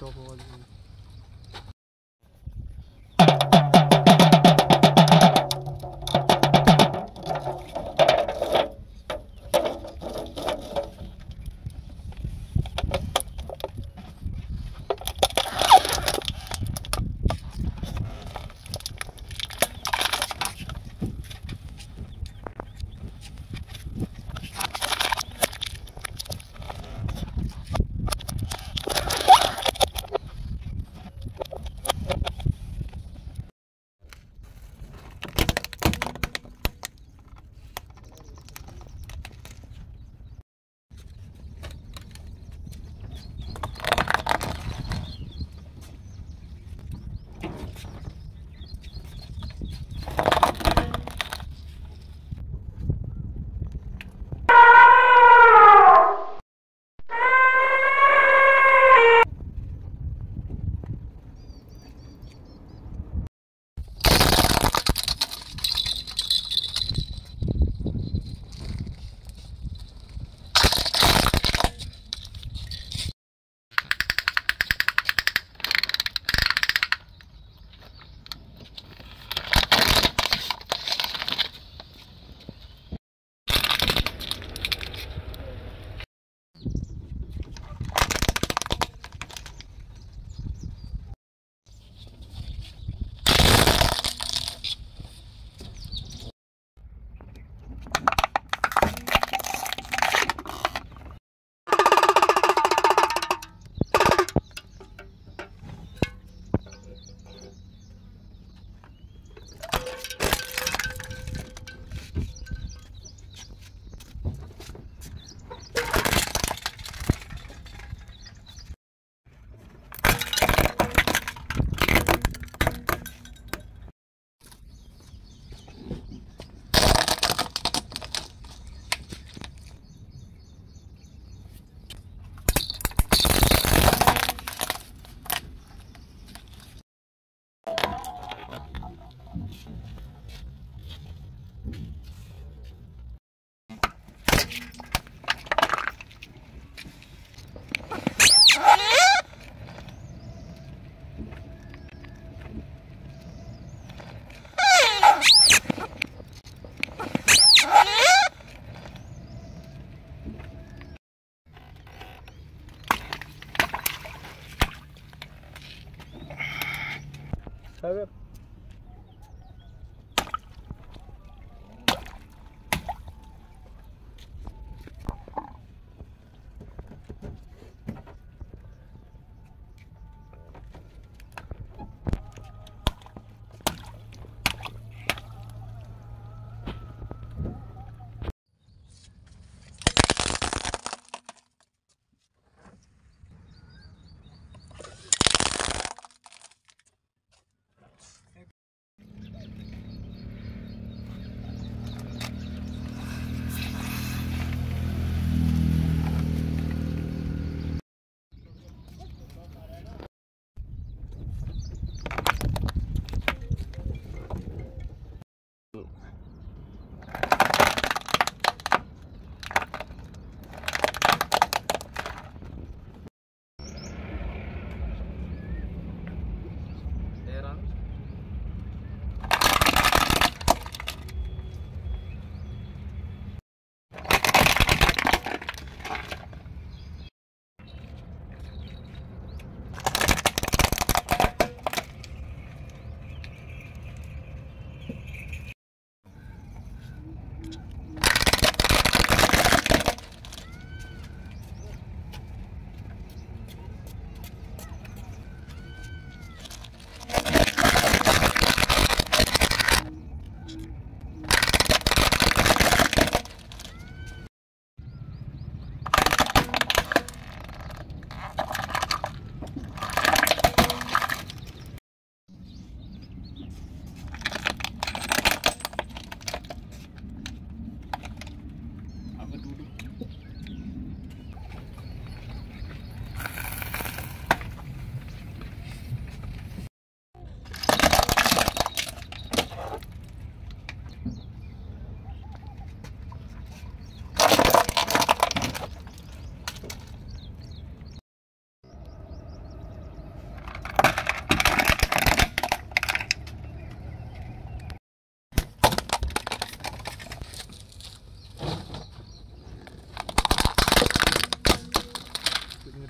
Top होगा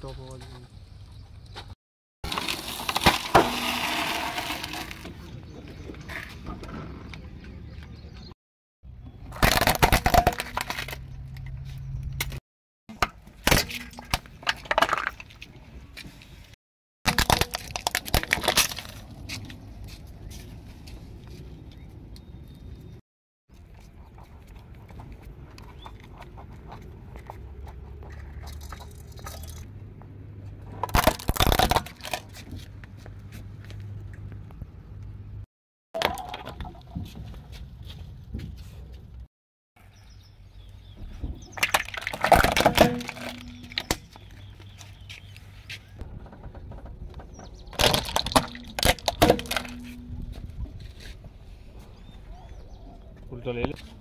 top वाली orelha.